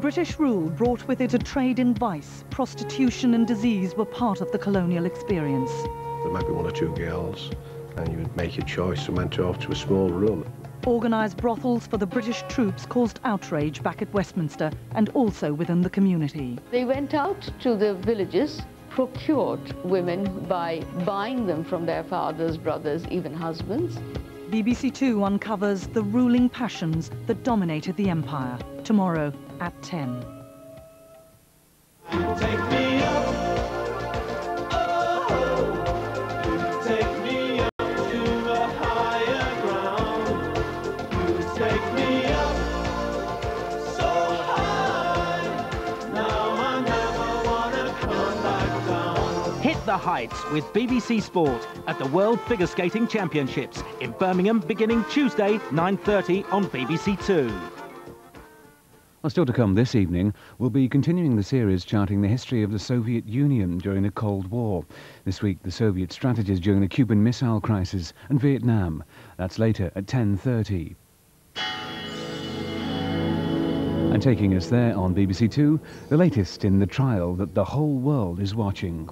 British rule brought with it a trade in vice. Prostitution and disease were part of the colonial experience. There might be one or two girls, and you would make your choice and went off to a small room. Organised brothels for the British troops caused outrage back at Westminster and also within the community. They went out to the villages, procured women by buying them from their fathers, brothers, even husbands. BBC Two uncovers the ruling passions that dominated the empire. Tomorrow at 10. Hit the heights with BBC Sport at the World Figure Skating Championships in Birmingham beginning Tuesday 9.30 on BBC Two. Well, still to come this evening, we'll be continuing the series charting the history of the Soviet Union during the Cold War. This week, the Soviet strategies during the Cuban Missile Crisis and Vietnam. That's later at 10.30. And taking us there on BBC Two, the latest in the trial that the whole world is watching.